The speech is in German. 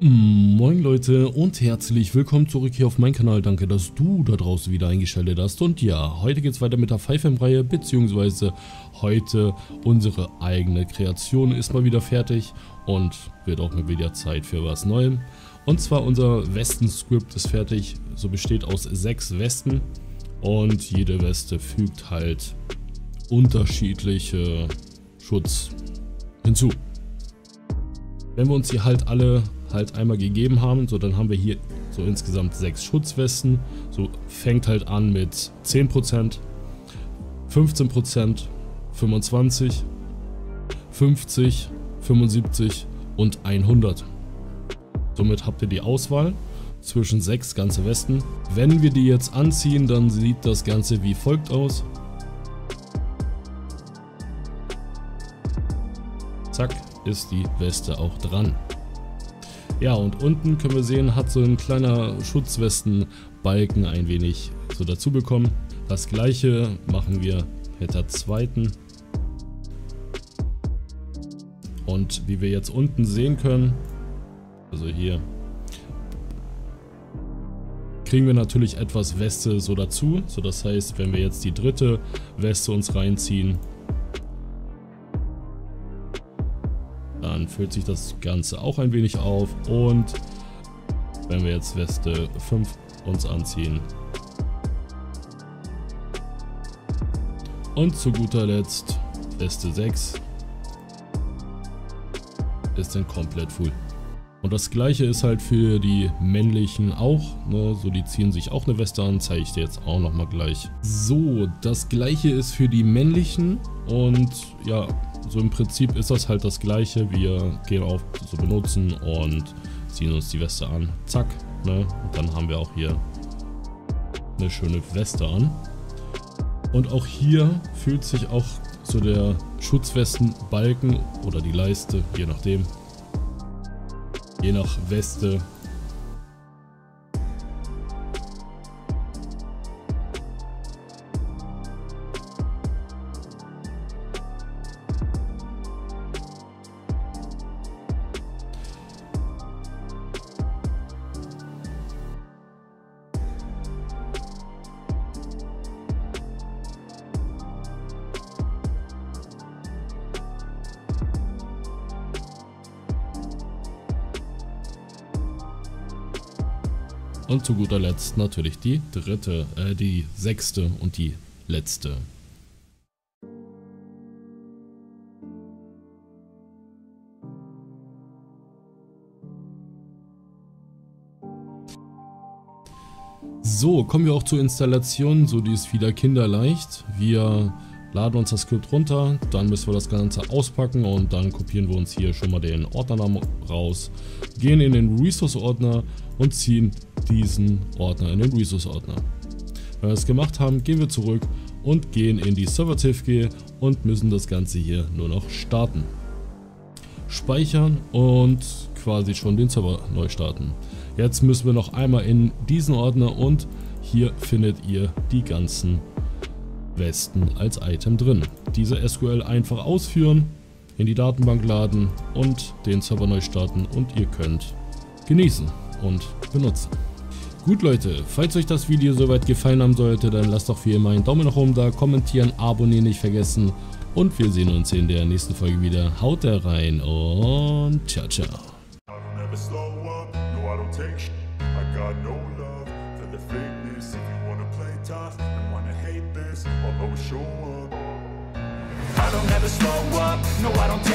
Leute und herzlich willkommen zurück hier auf meinem Kanal. Danke, dass du da draußen wieder eingeschaltet hast. Und ja, heute geht es weiter mit der 5M-Reihe, beziehungsweise heute unsere eigene Kreation ist mal wieder fertig und wird auch mal wieder Zeit für was Neues. Und zwar unser Westen-Script ist fertig, so besteht aus sechs Westen und jede Weste fügt halt unterschiedliche Schutz hinzu. Wenn wir uns hier halt alle halt einmal gegeben haben, so dann haben wir hier so insgesamt sechs Schutzwesten. So fängt halt an mit 10%, 15%, 25, 50, 75 und 100. Somit habt ihr die Auswahl zwischen sechs ganze Westen. Wenn wir die jetzt anziehen, dann sieht das Ganze wie folgt aus. Zack, ist die Weste auch dran. Ja, und unten können wir sehen, hat so ein kleiner Schutzwestenbalken ein wenig so dazu bekommen. Das gleiche machen wir mit der zweiten. Und wie wir jetzt unten sehen können, also hier, kriegen wir natürlich etwas Weste so dazu. So das heißt, wenn wir jetzt die dritte Weste uns reinziehen, dann füllt sich das Ganze auch ein wenig auf und wenn wir jetzt Weste 5 uns anziehen und zu guter Letzt Weste 6 ist dann komplett full. Und das gleiche ist halt für die männlichen auch, ne? so die ziehen sich auch eine Weste an, zeige ich dir jetzt auch nochmal gleich. So, das gleiche ist für die männlichen und ja, so im Prinzip ist das halt das gleiche. Wir gehen auf so benutzen und ziehen uns die Weste an. Zack. Ne? Und dann haben wir auch hier eine schöne Weste an. Und auch hier fühlt sich auch so der Schutzwestenbalken oder die Leiste, je nachdem, je nach Weste Und zu guter Letzt natürlich die dritte, äh, die sechste und die letzte. So, kommen wir auch zur Installation, so die ist wieder kinderleicht. Wir laden uns das Skript runter, dann müssen wir das Ganze auspacken und dann kopieren wir uns hier schon mal den Ordnernamen raus, gehen in den Resource-Ordner und ziehen diesen Ordner in den Resource-Ordner. Wenn wir das gemacht haben, gehen wir zurück und gehen in die Server-TFG und müssen das Ganze hier nur noch starten. Speichern und quasi schon den Server neu starten. Jetzt müssen wir noch einmal in diesen Ordner und hier findet ihr die ganzen Westen als Item drin. Diese SQL einfach ausführen, in die Datenbank laden und den Server neu starten und ihr könnt genießen und benutzen. Gut Leute, falls euch das Video soweit gefallen haben sollte, dann lasst doch wie immer einen Daumen nach oben da, kommentieren, abonnieren nicht vergessen und wir sehen uns in der nächsten Folge wieder. Haut da rein und ciao ciao. to fake this If you wanna play tough and wanna hate this I'll always show up. I don't ever slow up, no I don't